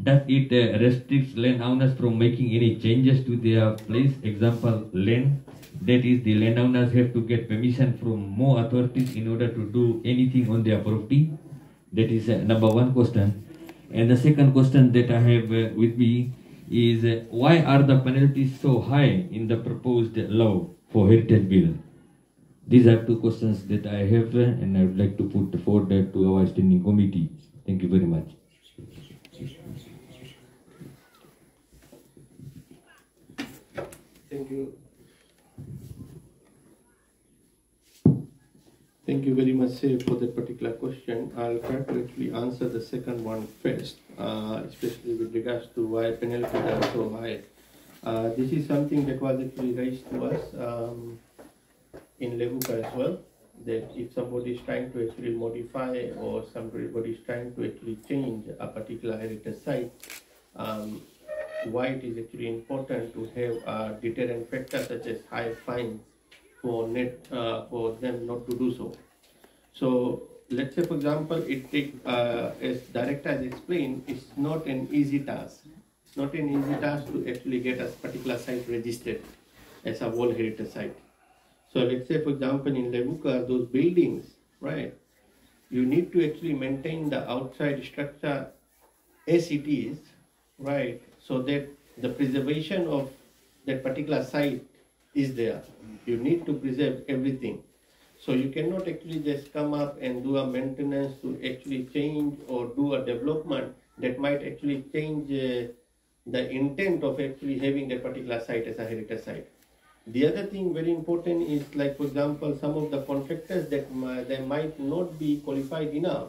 does it uh, restricts landowners from making any changes to their place? Example, land. That is, the landowners have to get permission from more authorities in order to do anything on their property. That is uh, number one question. And the second question that I have uh, with me is uh, why are the penalties so high in the proposed law for heritage bill? These are two questions that I have uh, and I would like to put forward to our standing committee. Thank you very much. Thank you. Thank you very much, sir, for that particular question. I'll try to actually answer the second one first, uh, especially with regards to why penalties are so high. Uh, this is something that was actually raised to us um, in Levuka as well. That if somebody is trying to actually modify or somebody is trying to actually change a particular heritage site, um, why it is actually important to have a deterrent factor such as high fines for net uh, for them not to do so. So let's say, for example, it take uh, as director has explained, it's not an easy task. It's not an easy task to actually get a particular site registered as a World Heritage Site. So let's say, for example, in Levuka, those buildings, right? You need to actually maintain the outside structure as it is, right? So that the preservation of that particular site is there. You need to preserve everything. So you cannot actually just come up and do a maintenance to actually change or do a development that might actually change uh, the intent of actually having that particular site as a heritage site. The other thing very important is like for example some of the contractors that mi- they might not be qualified enough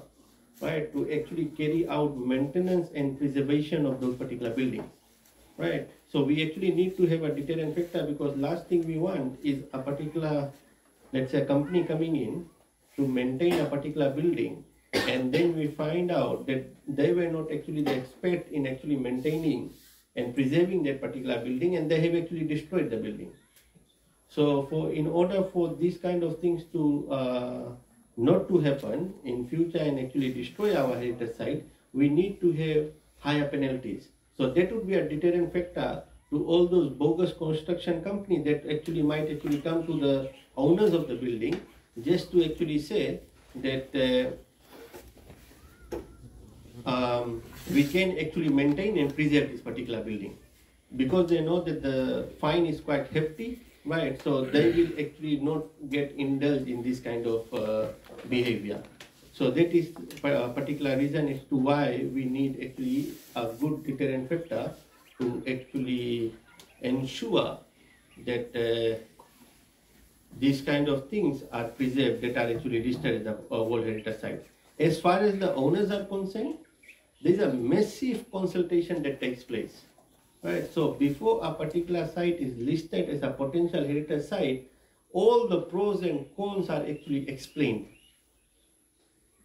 right to actually carry out maintenance and preservation of those particular buildings right so we actually need to have a deterrent factor because last thing we want is a particular let's say company coming in to maintain a particular building and then we find out that they were not actually the expert in actually maintaining and preserving that particular building and they have actually destroyed the building so for in order for these kind of things to uh, not to happen in future and actually destroy our heritage site, we need to have higher penalties. So that would be a deterrent factor to all those bogus construction companies that actually might actually come to the owners of the building just to actually say that uh, um, we can actually maintain and preserve this particular building. because they know that the fine is quite hefty, right? So they will actually not get indulged in this kind of uh, behavior. So that is a particular reason as to why we need actually a good deterrent factor to actually ensure that uh, these kind of things are preserved that are actually listed as the uh, World Heritage Site. As far as the owners are concerned, there is a massive consultation that takes place. Right? So before a particular site is listed as a potential heritage site, all the pros and cons are actually explained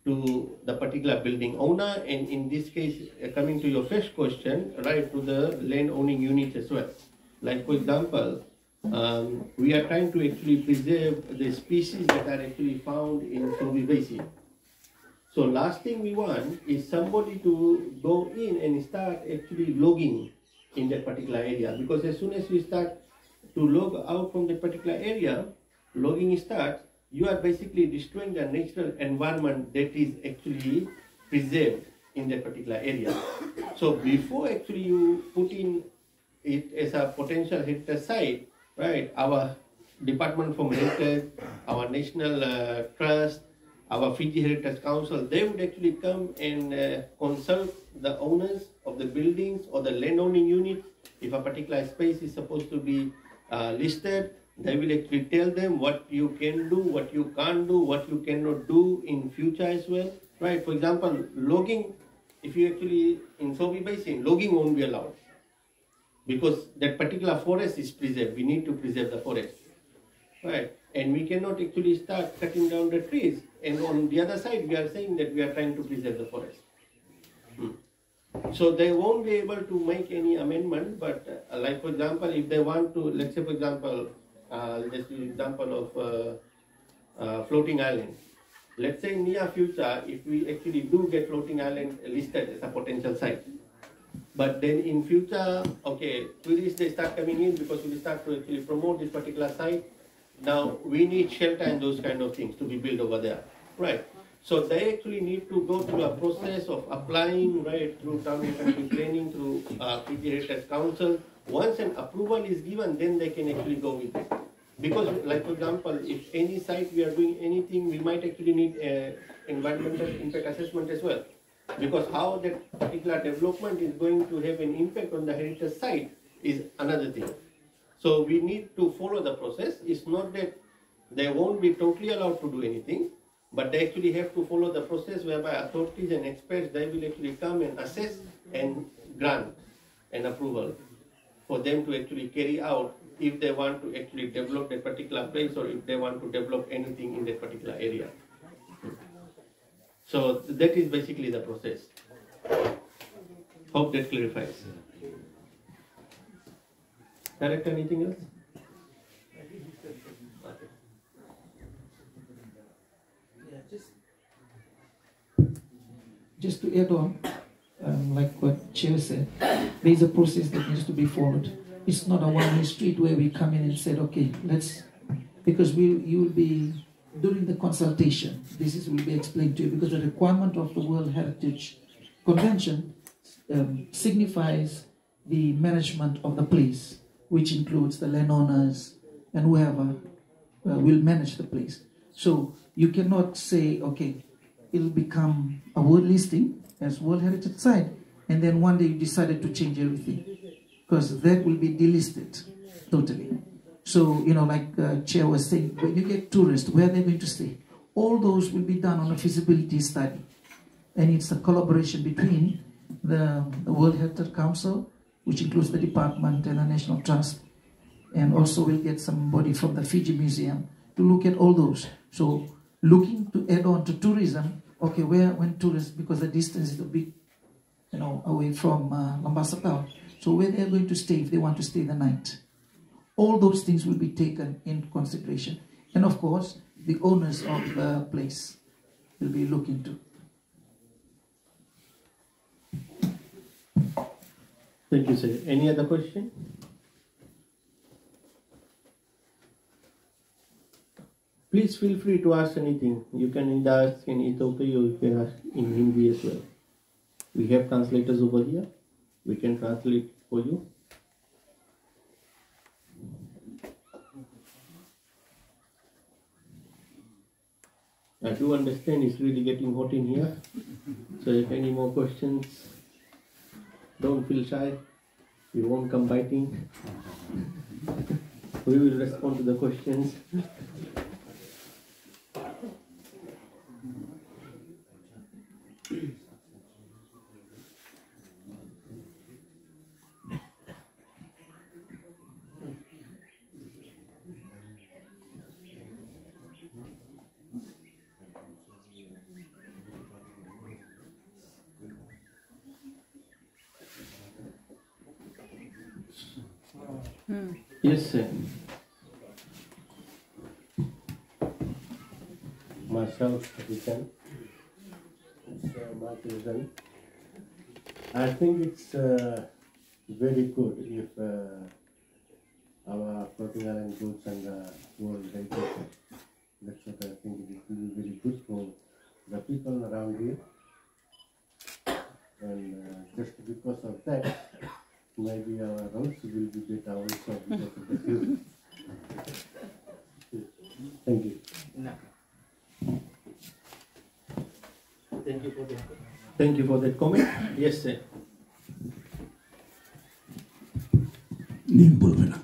to the particular building owner and in this case uh, coming to your first question right to the land owning unit as well. Like for example um, we are trying to actually preserve the species that are actually found in Sovi Basin. So last thing we want is somebody to go in and start actually logging in that particular area. Because as soon as we start to log out from that particular area logging starts you are basically destroying the natural environment that is actually preserved in that particular area. So before actually you put in it as a potential heritage site, right, our Department for Heritage, our National uh, Trust, our Fiji Heritage Council, they would actually come and uh, consult the owners of the buildings or the landowning unit if a particular space is supposed to be uh, listed they will actually tell them what you can do, what you can't do, what you cannot do in future as well. Right? For example, logging, if you actually, in Sovi Basin, logging won't be allowed. Because that particular forest is preserved. We need to preserve the forest. Right? And we cannot actually start cutting down the trees. And on the other side, we are saying that we are trying to preserve the forest. Hmm. So they won't be able to make any amendment, but uh, like for example, if they want to, let's say for example, uh, let's give example of uh, uh, floating island. Let's say in near future, if we actually do get floating island listed as a potential site, but then in future, okay, tourists they start coming in because we start to actually promote this particular site. Now we need shelter and those kind of things to be built over there, right? So they actually need to go through a process of applying, right, through town planning, through uh, Fiji Heritage Council. Once an approval is given, then they can actually go with it. Because, like for example, if any site we are doing anything, we might actually need uh, environmental impact assessment as well. Because how that particular development is going to have an impact on the heritage site is another thing. So we need to follow the process. It's not that they won't be totally allowed to do anything, but they actually have to follow the process whereby authorities and experts, they will actually come and assess and grant an approval for them to actually carry out if they want to actually develop that particular place or if they want to develop anything in that particular area. So that is basically the process. Hope that clarifies. Director, anything else? Just to add on, um, like what Chair said, there is a process that needs to be followed. It's not a one-way street where we come in and said, okay, let's, because we you will be during the consultation. This is will be explained to you because the requirement of the World Heritage Convention um, signifies the management of the place, which includes the landowners and whoever uh, will manage the place. So you cannot say, okay, it'll become a world listing as World Heritage Site, and then one day you decided to change everything, because that will be delisted totally. So, you know, like uh, Chair was saying, when you get tourists, where they're going to stay, all those will be done on a feasibility study. And it's a collaboration between the, the World Heritage Council, which includes the department and the National Trust, and also we'll get somebody from the Fiji Museum to look at all those. So looking to add on to tourism, okay, where when tourists, because the distance is a bit, you know, away from uh, town, so where they're going to stay if they want to stay the night. All those things will be taken in consideration. And of course, the owners of the place will be looked into. Thank you, sir. Any other question? Please feel free to ask anything. You can ask in iTaukei or you can ask in Hindi as well. We have translators over here. We can translate for you. I do understand it's really getting hot in here. So if any more questions, don't feel shy. We won't come biting. we will respond to the questions. Yes, sir. Myself, Vikan. Mark Rizal. I think it's uh, very good if uh, our island goods and uh, world heritage. That's what I think it will be very good for the people around here. And uh, just because of that, maybe our roads will be better also because of the fuel. Thank you. thank you for that. Thank you for that comment. Yes, sir. Nimble Bulbena.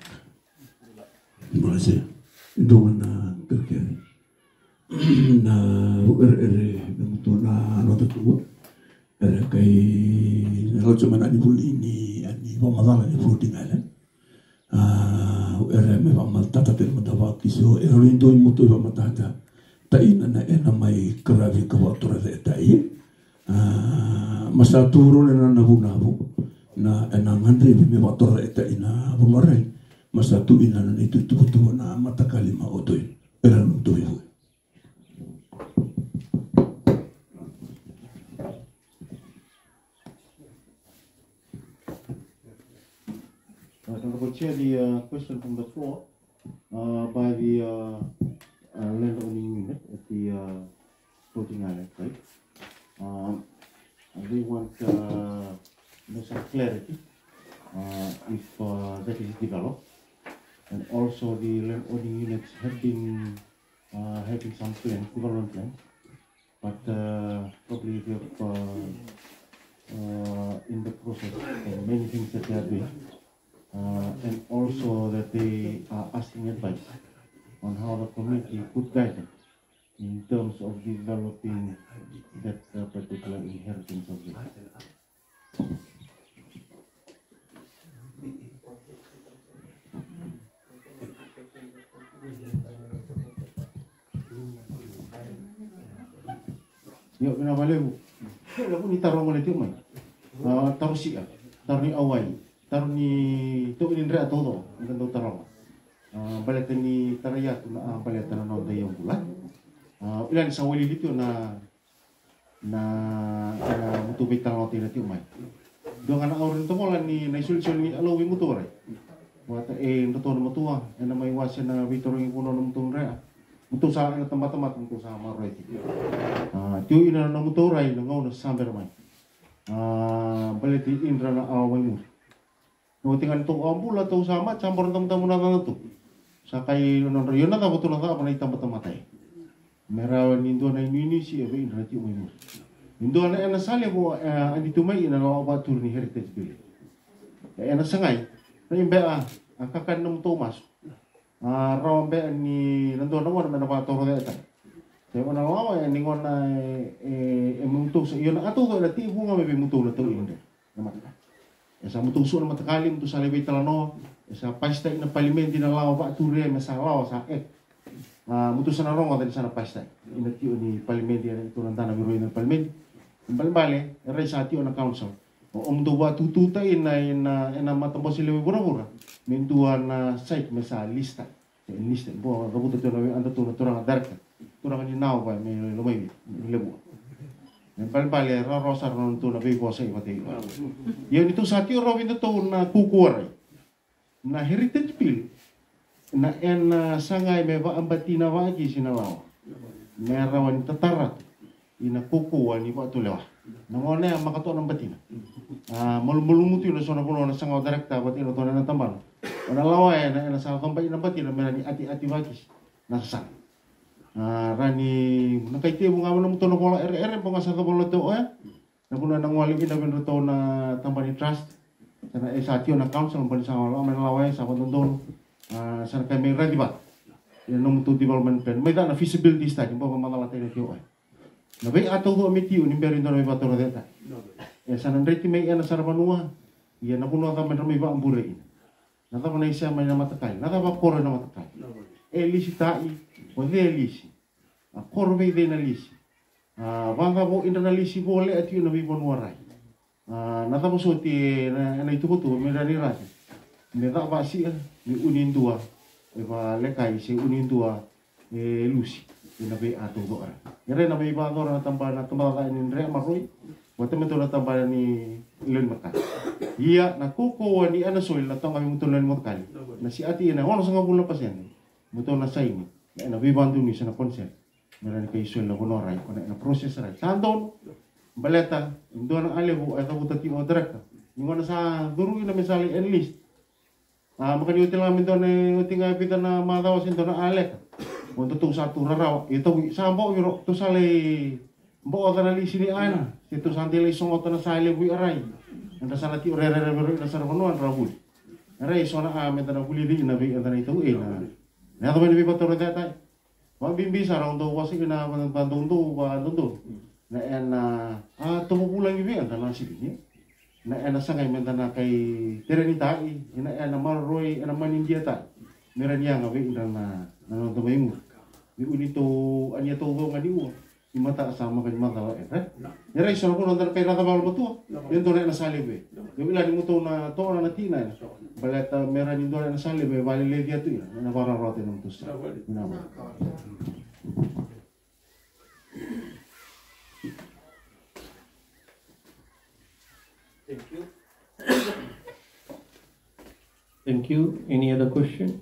Bulase. Doon na Turkey. Na ere namuto na ano tatuwa. Ere kay nalot sa mana ni Buli ni ni pamadala ni Buli ngalan. Ere may pamaltata pero matawag kiso. Ere rin i mo to pamatata. Ere na ena mai kravi ka wa tora de tai. Ah masa turu na na buna bu na ena ngandri me wa tora eta ina bumarai masa tu ina na itu tu tu na mata kalima otoi era no tu hu Uh, Honorable Chair, the uh, question from the floor uh, by the uh, uh, land owning unit at the uh, floating island, right? Um, they want uh, you some clarity uh, if uh, that is developed. And also the land owning units have been uh, having some plans, development plans, but uh, probably they uh, uh, in the process of many things that they are doing. Uh, and also that they are asking advice on how the community could guide in terms of developing that uh, particular inheritance the Yo, kena balik pun ni taruh mana tu mai. Ah, taruh sik ah. Taruh ni awal. Taruh ni tu ni ndra tu tu. Ngan tu taruh. Ah, uh, balatan ni Tarayat na ah, uh, balatan na dayong bulan. Uh, ah, ilan sa wali dito na na na mutubig tanaw tayo natin umay. Doon ka na oh, aurin tumulan ni naisulsyon ni alawi mo to, right? Wata eh, eh natuwa na matuwa. Yan na may wasya na witorong yung puno ng mutong rea. Eh. Muto sa akin at tamatamat, muto sa mga right. Uh, tiyo ina na muto ray, langaw na sa summer man. Uh, balit indra na away mo. Nung tingan itong ambula, tau oh, sama, chambar ng tamtamunan na ito. sakai non yona ta botula ta na ita bata matai merawa nindo na ini si ebe in rati umai mur nindo na ena sale bo eh, ani tumai ina no ba tur heritage bile. Eh, ena sangai. Na imbe a akakan nom tomas a rombe ni nando na wana mena ba toro de ta te ona lawa ni ngona e e mutu se yona atu ko la ti bunga mebe mutu la tu inde na mata esa mutu su na mata kali mutu sale be talano sa pastay na palimen din alaw ba? Ture masawa sa ek. Ah, na mutusan na rongo din sana pastay inatyo ni palimen din ito nang tanang biro ng palimen balbale rin sa atyo na council. O umduwa tututay na na na matapos sila bura-bura mintuan na site mesa lista. Lista. Bo rabuto to na anda to na turang darka. Turang ni naw ba? May lumay lebu balbale ro rosar non to na bibo sa ibati yun ito sa atyo ro winto na kukuwar na heritage pil na en sangai meva ambatina wagi sinalawa mera merawan tatara. Ina kuku wani tu lewa na ngone makato na ambatina ah, malumutyo na sona bolo na sanga direkta bat ina tona na tambal ona lawa e, na ena sangai kampai na ambatina merani ati ati wagi na sang ah, rani nakaiti bunga mo na mutono pola ere ere bunga sa kabolo to eh na puno na ngwali ina benro to na tambani trust sana e sa na council mo sa wala man laway sa kontol sa kay may ready ba no to development plan may na feasibility study mo mga lata ni tio ay na bay ato ko mi tio ni beri na may patoro deta e sa nan reti may ya, ana sa rapanua ia ya, na puno ta men ba ambure ina na ta na isa mai na matakai na ta ba kore na matakai e eh, lisi tai o de lisi a may de na lisi a vanga bo internalisi boleh le atio na vi bonuarai Ah, na tamu suti na na itu kutu merari ras ne tak pasi ni unin dua e ba ah? lekai se unin dua e lusi ina be ato dora ngere na be ba dora na tamba na tamba ka ni re maroi wata me dora tamba ni len makan ia na koko ni ana soil na tanga mi mutulan makan na si ati ina ono sanga pula pasen mutol na sai na na be bantu ni sana konsep merani kay soil na go konorai kona na proses rai tandon baleta doan alehu ay tabuta ki o direct ngona sa duru ina misali at least ah makan yuti lang min doan uti pita na madaw sin doan alek untuk tung satu rara itu sampo yuro tu sale mbo otana li sini ana. Itu santile songo tana sale bui arai nda sana ti ore re re re sana konuan rabu rai sona a metana kuli di na bi antana itu ina na eh, to bi patoro data wa bimbi sarang to wasi ina bantu bantu bantu na eh, ena ah tumukulang ibi eh, ang tanang sige na eh, ena sa ngayon na kay tiranitai ina ena maroy ena manindia ta. Meron niya nga wi ina na nanotumay mo. Ni unito anya ah, tubo nga diwa ni mata asama kan mata wa eh. Ni ray solo ko nandar kay rata mal ano mutu yun to? Na. Salibe ni wala ni mutu na. To na natina ano? balata ah, meron ni dole na salibe bali le dia tu na para rote nang tusa na Thank you. Thank you. Any other question?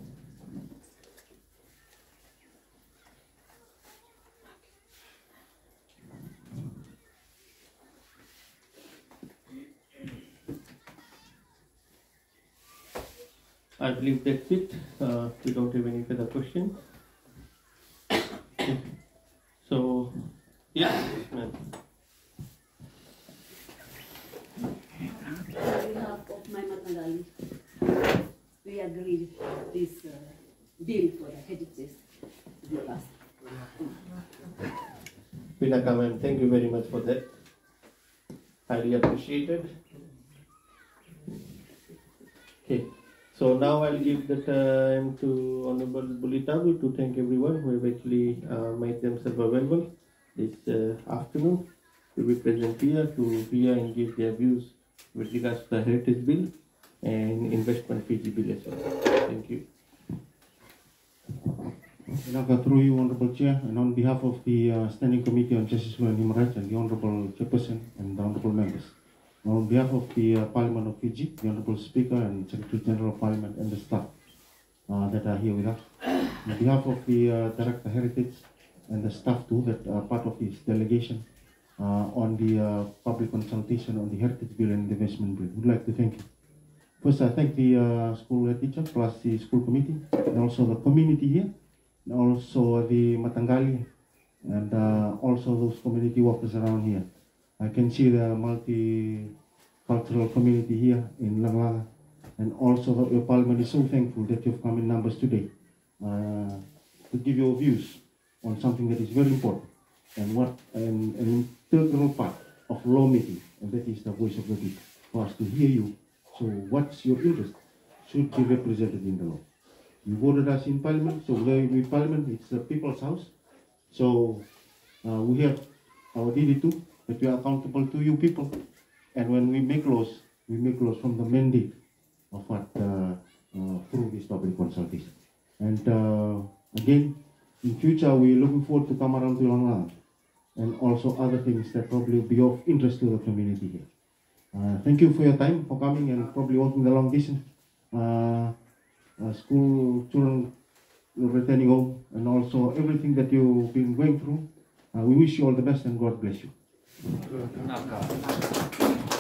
I believe that's it. Uh, we don't have any further questions. So, yeah, ma'am. On behalf of my we agree this uh, bill for the heritage. Pinaka ma'am, thank you very much for that. Highly appreciated. Okay, so now I'll give the time to Honorable Bulitavu to thank everyone who have actually uh, made themselves available this uh, afternoon to be present here to hear and give their views with regards to the heritage bill and investment Fiji bill as well. Thank you. Naka through you, Honorable Chair, and on behalf of the uh, Standing Committee on Justice and Human Rights and the Honorable Chairperson and the Honorable Members, on behalf of the uh, Parliament of Fiji, the Honorable Speaker and Secretary General of Parliament and the staff uh, that are here with us, on behalf of the uh, Director Heritage and the staff too that are part of this delegation on the uh, public consultation on the Heritage Bill and Investment Bill, We'd like to thank you. First, I thank the uh, school head teacher plus the school committee and also the community here and also the Matangali and uh, also those community workers around here. I can see the multicultural community here in Lagalaga and also your parliament is so thankful that you've come in numbers today uh, to give your views on something that is very important and what an, an integral part of lawmaking and that is the voice of the people for us to hear you. So what's your interest should be represented in the law you voted us in parliament, so be parliament, it's the people's house. So uh, we have our duty too, that we are accountable to you people. And when we make laws, we make laws from the mandate of what uh, uh, through this public consultation. And uh, again, in future, we're looking forward to come around to Langlang and also other things that probably will be of interest to the community here. Uh, thank you for your time, for coming and probably walking the long distance. Uh, uh, school children returning home and also everything that you've been going through. Uh, we wish you all the best and God bless you.